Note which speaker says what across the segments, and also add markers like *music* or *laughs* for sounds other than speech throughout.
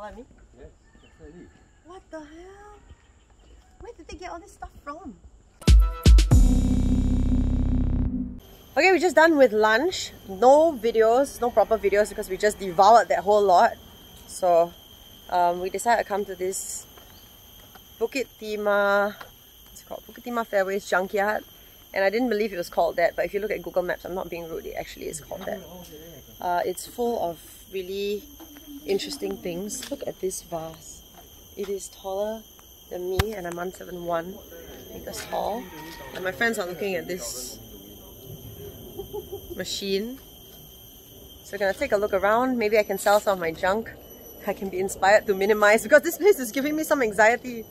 Speaker 1: than me?
Speaker 2: Yes, definitely.
Speaker 1: What the hell? Where did they get all this stuff from? Okay, we're just done with lunch. No videos, no proper videos because we just devoured that whole lot. So um, we decided to come to this Bukit Timah, what's it called? Bukit Timah Fairways Junkyard. And I didn't believe it was called that, but if you look at Google Maps, I'm not being rude, it actually is called that. Uh, it's full of really interesting things. Look at this vase. It is taller than me and I'm 171 meters tall. And my friends are looking at this machine. So we're gonna take a look around. Maybe I can sell some of my junk. I can be inspired to minimize because this place is giving me some anxiety.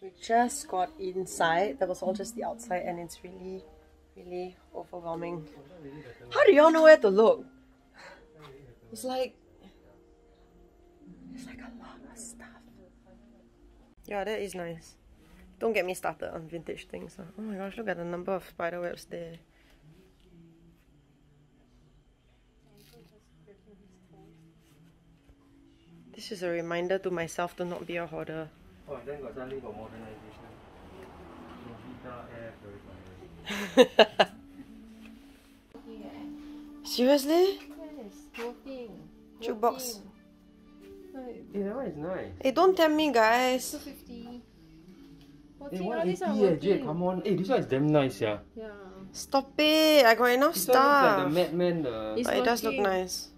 Speaker 1: We just got inside. That was all just the outside and it's really, really overwhelming. How do y'all know where to look? It's like... It's like a lot of stuff. Yeah, that is nice. Don't get me started on vintage things. Oh my gosh, look at the number of spider webs there. This is a reminder to myself to not be a hoarder.
Speaker 2: Oh, and then got suddenly got modernization. Novita air purifier.
Speaker 1: Seriously?
Speaker 3: Yes, smoking.
Speaker 1: Jukebox.
Speaker 2: Hey, that one is nice.
Speaker 1: Hey, don't tell me, guys.
Speaker 3: Eh, 250.
Speaker 2: Hey,
Speaker 3: Working, all these are
Speaker 2: 180 eh, Jade, come on. Hey, this one is damn nice, yeah.
Speaker 3: Yeah.
Speaker 1: Stop it! I got enough
Speaker 2: This one looks like the
Speaker 1: stuff.
Speaker 2: Madman, the...
Speaker 3: Uh, it's
Speaker 1: But it does look
Speaker 3: working.
Speaker 1: nice.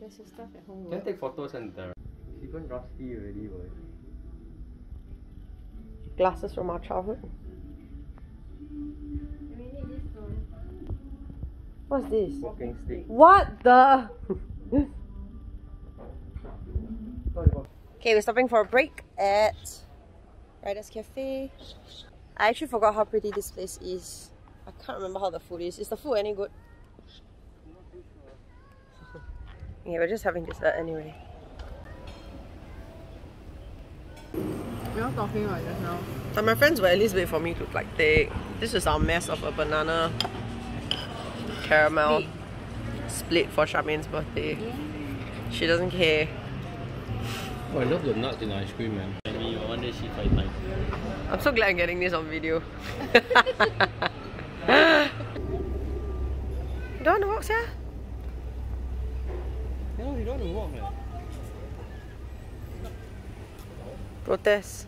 Speaker 3: There's your stuff at home.
Speaker 2: Can I take photos and the... It's even rusty already, boy.
Speaker 1: Glasses from our childhood.
Speaker 3: We need this one.
Speaker 1: What's this?
Speaker 2: Walking stick.
Speaker 1: What the? okay, we're stopping for a break at Riders Cafe. I actually forgot how pretty this place is. I can't remember how the food is. Is the food any good? *laughs* yeah, we're just having dessert anyway.
Speaker 3: We are talking about just now.
Speaker 1: But my friends will at least wait for me to like take. This is our mess of a banana caramel split for Charmaine's birthday. She doesn't care.
Speaker 2: Oh, I love the nuts in ice cream, man. I mean, one day she five times.
Speaker 1: I'm so glad I'm getting this on video. you *laughs* *laughs* don't want to walk, yeah?
Speaker 2: No, you don't want to walk, man.
Speaker 1: Protest.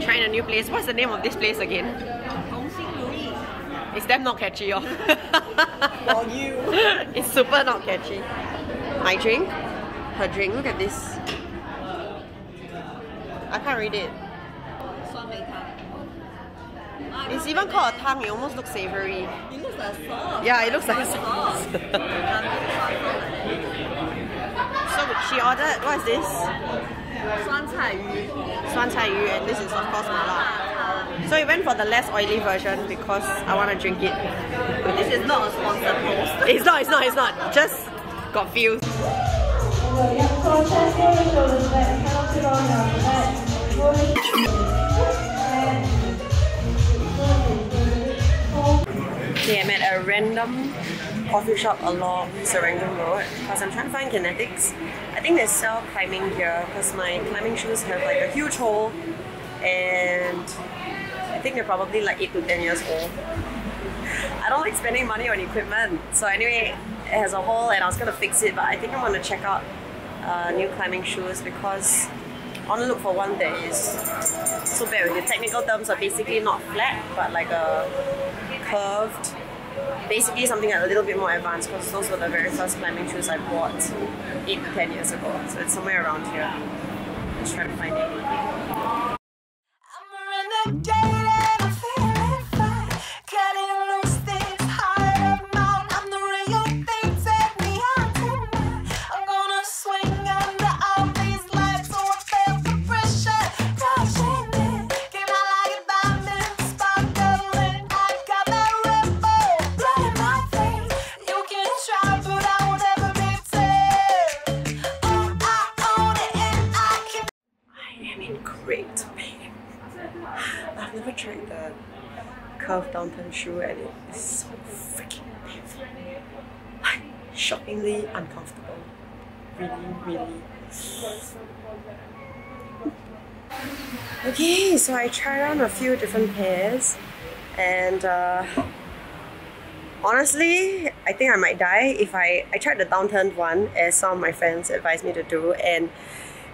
Speaker 1: Trying a new place. What's the name of this place again? It's damn not catchy, oh. For you. *laughs* it's super not catchy. My drink? Her drink. Look at this. I can't read it. It's even called a tang. It almost looks savory.
Speaker 4: It looks like sauce.
Speaker 1: Yeah, it looks like sauce. *laughs* she ordered, what is this?
Speaker 4: Suan
Speaker 1: Cai Yu. Yu, and this is of course Mala. So we went for the less oily version because I want to drink it.
Speaker 4: This is not a sponsored post. *laughs*
Speaker 1: It's not, it's not, it's not. Just got views. Okay, I met a random coffee shop along Serangoon Road because I'm trying to find kinetics. I think they sell climbing gear because my climbing shoes have like a huge hole and I think they're probably like 8 to 10 years old. *laughs* I don't like spending money on equipment. So anyway, it has a hole and I was gonna fix it, but I think I'm gonna check out uh, new climbing shoes because I want to look for one that is so bad with the technical terms are basically not flat but like a curved basically something a little bit more advanced because those were the very first climbing shoes I bought 8 to 10 years ago. So it's somewhere around here. Let's try to find it downturn shoe and it is so freaking painful like shockingly uncomfortable. Really really. Okay, so I tried on a few different pairs and uh, honestly, I think I might die if I, I tried the downturned one as some of my friends advised me to do and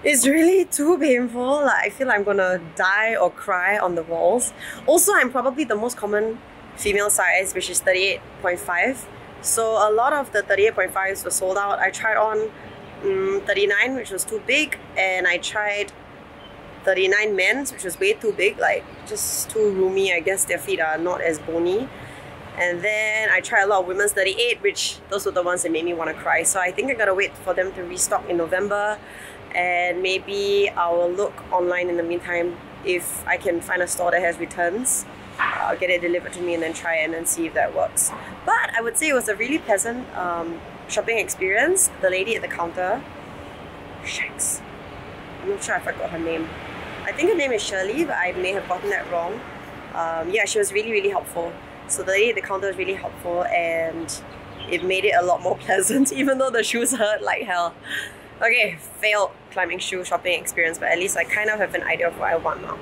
Speaker 1: it's really too painful. Like I feel like I'm gonna die or cry on the walls. Also, I'm probably the most common female size, which is 38.5. So a lot of the 38.5s were sold out. I tried on um, 39, which was too big, and I tried 39 men's, which was way too big, like just too roomy. I guess their feet are not as bony. And then I tried a lot of women's 38, which those were the ones that made me want to cry. So I think I gotta wait for them to restock in November. And maybe I will look online in the meantime if I can find a store that has returns. I'll get it delivered to me and then try it and see if that works. But I would say it was a really pleasant um, shopping experience. The lady at the counter, Shanks. I'm not sure if I got her name. I think her name is Shirley, but I may have gotten that wrong. Um, yeah, she was really, really helpful. So the lady at the counter was really helpful and it made it a lot more *laughs* pleasant, even though the shoes hurt like hell. Okay, failed climbing shoe shopping experience, but at least I kind of have an idea of what I want now.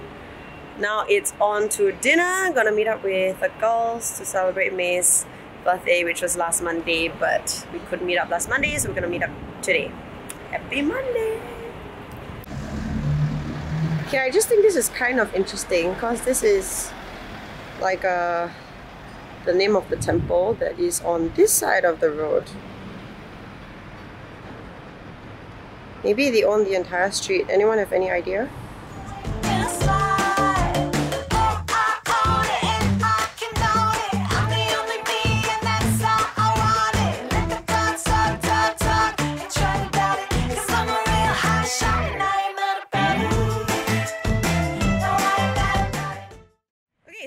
Speaker 1: Now it's on to dinner. Gonna meet up with the girls to celebrate May's birthday, which was last Monday, but we couldn't meet up last Monday, so we're gonna meet up today. Happy Monday! Okay, I just think this is kind of interesting because this is like uh, the name of the temple that is on this side of the road. Maybe they own the entire street. Anyone have any idea?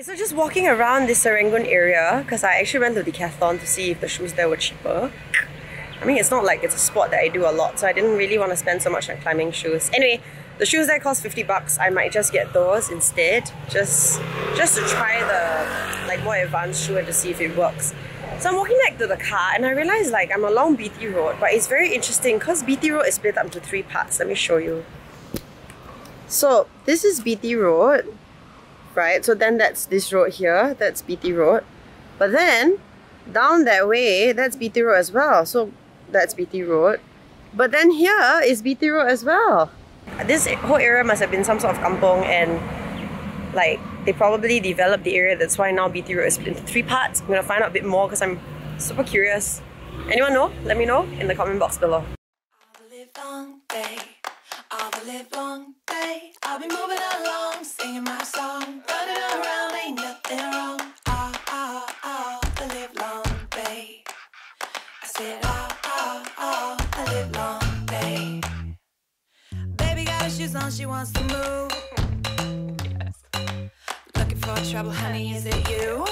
Speaker 1: So just walking around this Serangoon area, because I actually went to Decathlon to see if the shoes there were cheaper. I mean, it's not like it's a sport that I do a lot, so I didn't really want to spend so much on climbing shoes. Anyway, the shoes there cost 50 bucks. I might just get those instead, just just to try the like more advanced shoe and to see if it works. So I'm walking back to the car and I realized like I'm along BT Road, but it's very interesting because BT Road is split up into three parts. Let me show you. So this is BT Road, right? So then that's this road here, that's BT Road. But then down that way, that's BT Road as well. So that's BT Road. But then here is BT Road as well. This whole area must have been some sort of kampong and like they probably developed the area. That's why now BT Road is split into three parts. I'm gonna find out a bit more because I'm super curious. Anyone know? Let me know in the comment box below.
Speaker 5: All Baby got her shoes on, she wants to move. *laughs* Looking for trouble, honey, is it you?